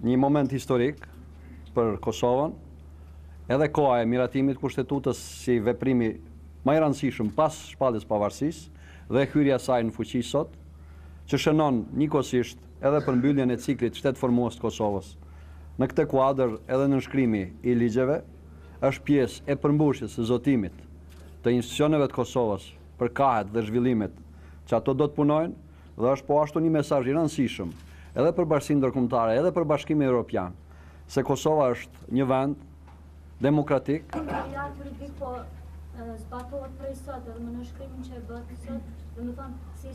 Një moment historik për Kosovën, edhe koha e miratimit të Kushtetutës si veprimi ma i rëndësishëm pas shpalljes pavarësisë dhe hyrja e saj në fuqi sot, që shënon njëkohësisht edhe përmbylljen e ciklit shtetformues të Kosovës. Në këtë kuadër edhe nënshkrimi i ligjeve është pjesë e përmbushjes së zotimit të institucioneve të Kosovës për kahet dhe zhvillimet që ato do të punojnë, dhe është po ashtu një mesazh i rëndësishëm edhe për bashkësinë ndërkombëtare edhe për Bashkimin Europian, se Kosova është një vend demokratik. Kjo atributë po zbatohet prej sot edhe me nënshkrimin që e bëtë sot, domethënë si